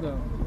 No.